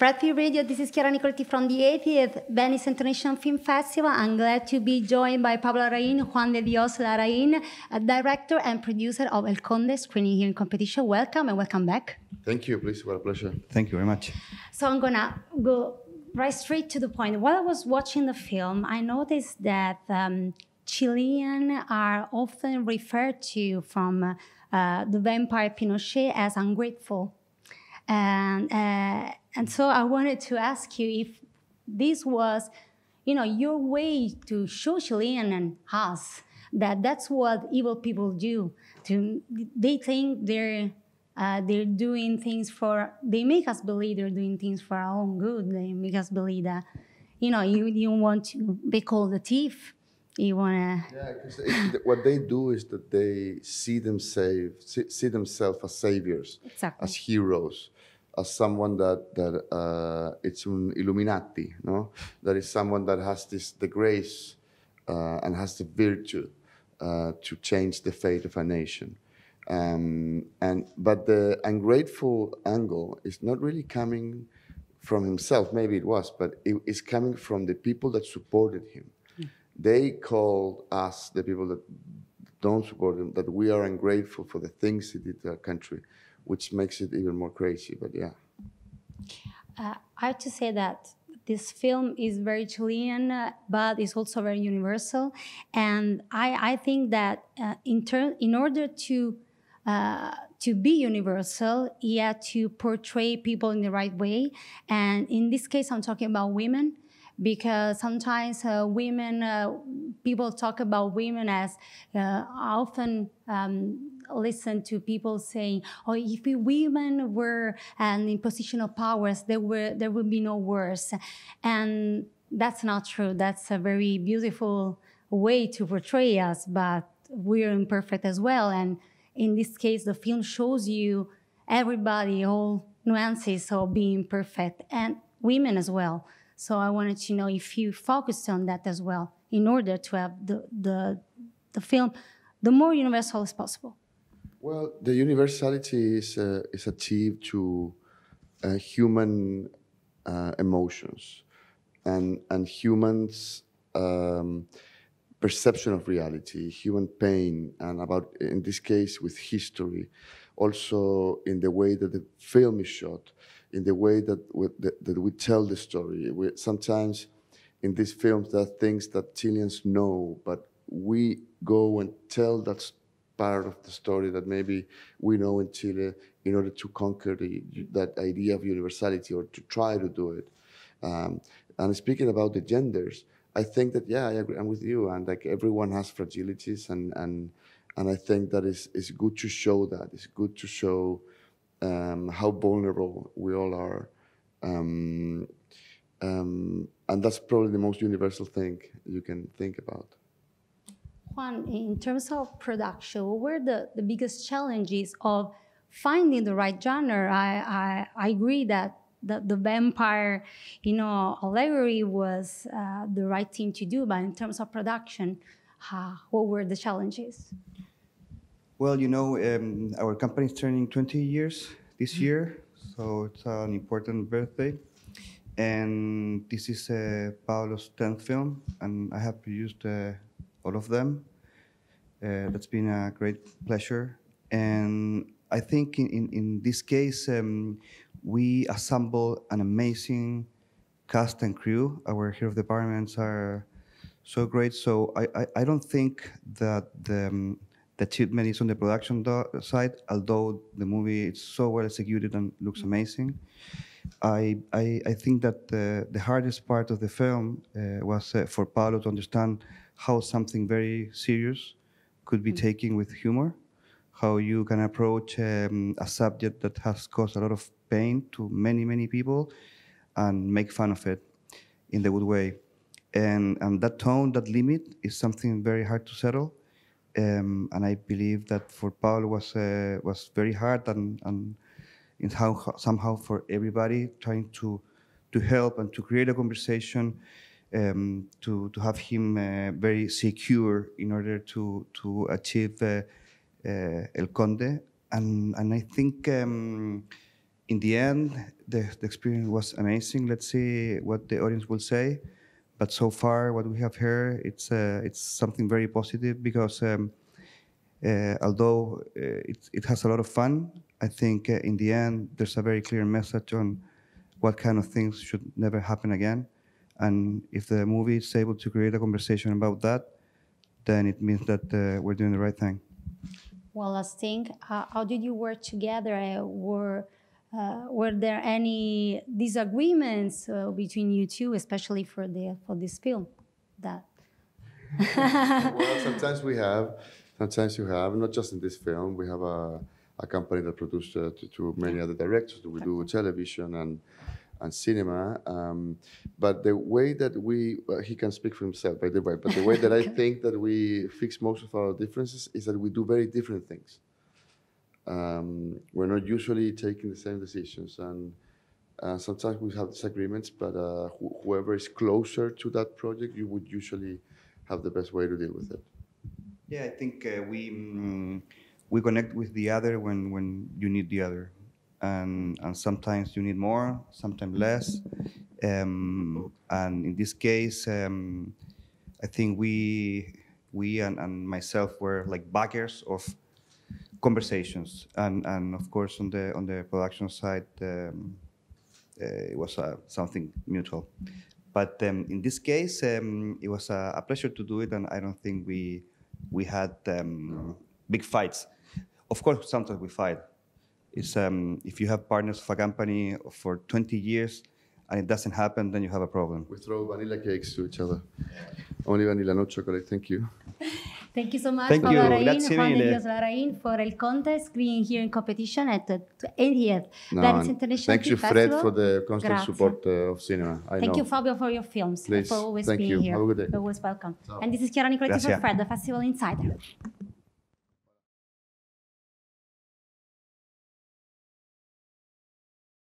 Fred Film Radio, this is Chiara Nicoletti from the 80th Venice International Film Festival. I'm glad to be joined by Pablo Larraín, Juan de Dios Larraín, director and producer of El Conde Screening Hearing Competition. Welcome and welcome back. Thank you, please. What a pleasure. Thank you very much. So I'm gonna go right straight to the point. While I was watching the film, I noticed that um, Chilean are often referred to from uh, the vampire Pinochet as ungrateful. And, uh, and so I wanted to ask you if this was, you know, your way to show Chilean and us that that's what evil people do. To, they think they're uh, they're doing things for they make us believe they're doing things for our own good they make us believe that you know you, you want to be called a thief you want to yeah because what they do is that they see themselves see, see themselves as saviors exactly. as heroes as someone that that uh, it's an Illuminati, no? That is someone that has this the grace uh, and has the virtue uh, to change the fate of a nation. Um, and but the ungrateful angle is not really coming from himself. Maybe it was, but it is coming from the people that supported him. They call us, the people that don't support him, that we are ungrateful for the things he did to our country which makes it even more crazy. But yeah. Uh, I have to say that this film is very Chilean, uh, but it's also very universal. And I, I think that uh, in, ter- in order to uh, to be universal, have to portray people in the right way. And in this case, I'm talking about women because sometimes uh, women, uh, people talk about women as uh, often um, listen to people saying, "Oh, if women were um, in position of powers, there were there would be no wars," and that's not true. That's a very beautiful way to portray us, but we're imperfect as well. And in this case, the film shows you everybody, all nuances of being perfect, and women as well. So I wanted to know if you focused on that as well in order to have the, the, the film the more universal as possible. Well, the universality is, uh, is achieved through uh, human uh, emotions and, and humans' um, perception of reality, human pain, and about, in this case, with history, also in the way that the film is shot in the way that we, that, that we tell the story. We, sometimes in these films, there are things that Chileans know, but we go and tell that part of the story that maybe we know in Chile in order to conquer the, that idea of universality or to try to do it. Um, and speaking about the genders, I think that yeah, I agree. I'm with you, and like everyone has fragilities, and and and I think that is it's good to show that. It's good to show um, how vulnerable we all are. Um, um, and that's probably the most universal thing you can think about. Juan, in terms of production, what were the, the biggest challenges of finding the right genre? I, I, I agree that the, the vampire, you know, allegory was uh, the right thing to do, but in terms of production, uh, what were the challenges? Well, you know, um, our company is turning 20 years this mm-hmm. year, so it's an important birthday. And this is uh, Pablo's 10th film, and I have produced uh, all of them. Uh, that's been a great pleasure. And I think in, in, in this case, um, we assemble an amazing cast and crew. Our head of departments are so great. So I, I, I don't think that the, um, the achievement is on the production side, although the movie is so well executed and looks amazing. I, I, I think that the, the hardest part of the film uh, was uh, for Pablo to understand how something very serious could be mm -hmm. taken with humor, how you can approach um, a subject that has caused a lot of pain to many, many people and make fun of it in the good way. And, and that tone, that limit, is something very hard to settle um, and I believe that for Paul was uh, was very hard and and in how somehow for everybody trying to to help and to create a conversation um, to to have him uh, very secure in order to to achieve uh, uh El Conde and and I think um, in the end, the, the experience was amazing. Let's see what the audience will say. But so far, what we have heard, it's uh, it's something very positive because um, uh, although uh, it, it has a lot of fun, I think uh, in the end there's a very clear message on what kind of things should never happen again. And if the movie is able to create a conversation about that, then it means that uh, we're doing the right thing. One last thing, uh, how did you work together? Were uh, were there any disagreements uh, between you two, especially for the for this film? That well, sometimes we have, sometimes you have, not just in this film. We have a, a company that produces uh, to, to many other directors. We do television and and cinema. Um, but the way that we, uh, he can speak for himself, by the way, but the way that I think that we fix most of our differences is that we do very different things. Um, we're not usually taking the same decisions, and uh, sometimes we have disagreements. But uh, wh- whoever is closer to that project, you would usually have the best way to deal with it. Yeah, I think uh, we mm, we connect with the other when when you need the other, and and sometimes you need more, sometimes less, um, and in this case, um, I think we we and, and myself were like backers of conversations, and and of course on the on the production side. Um, uh, it was uh, something mutual. But um, in this case, um, it was a, a, pleasure to do it, and I don't think we we had um, big fights. Of course, sometimes we fight. It's um, if you have partners of a company for 20 years and it doesn't happen, then you have a problem. We throw vanilla cakes to each other. Only vanilla, no chocolate. Thank you. Thank you so much, Thank Pablo you. Larraín, Juan de. Dios Larraín, for El Conde being here in competition at the 80th No, Venice and International thanks you, Film Fred, for the constant Grazie. support uh, of cinema. I Thank know. you, Pablo, for your films, Please. for always Thank being you. here. Have a good day. Always welcome. And this is Chiara Nicoletti for Grazie. Fred, the Festival Insider.